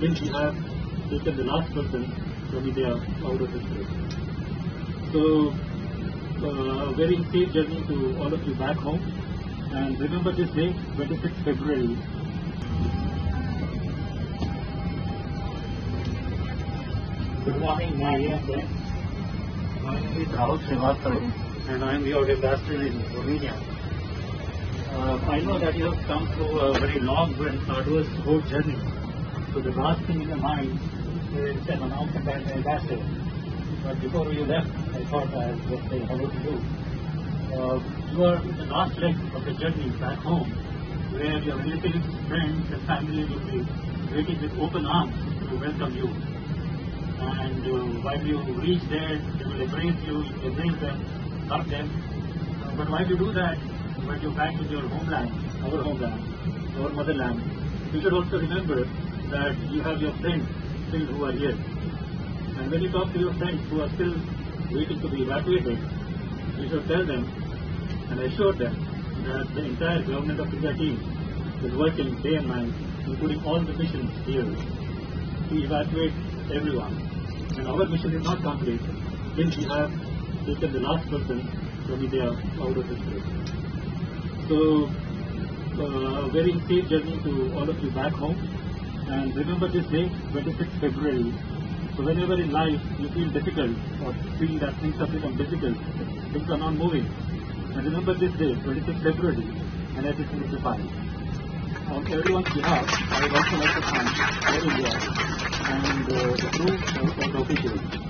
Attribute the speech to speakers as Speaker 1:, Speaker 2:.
Speaker 1: since we have taken the last person from India out of this place. So, uh, very safe journey to all of you back home. And remember this day, 26th February. Good morning, my dear name is Rahul Srivastava and I am your ambassador in Romania. Uh, I know that you have come through a very long and arduous road journey. So the last thing in your mind is an announcement the ambassador. But before you left, I thought I would say hello to you. Uh, you are in the last leg of the journey back home, where your relatives, friends, and family will be waiting with open arms to welcome you. And uh, while you reach there, they will embrace you, embrace them, hug them. Uh, but while you do that, when you're back in your homeland, our homeland, our motherland, you should also remember that you have your friends still who are here. And when you talk to your friends who are still waiting to be evacuated, you should tell them and assure them that the entire government of India team is working day and night, including all the missions here, to evacuate everyone. And our mission is not complete since we have taken the last person from India out of this place. So, uh, very safe journey to all of you back home. And remember this day, 26th February. So whenever in life you feel difficult or feel that things have become difficult, things are not moving, and remember this day, 26th February, and everything will be fine. On everyone's behalf, I would also like to thank Air India and uh, the crew and the officials.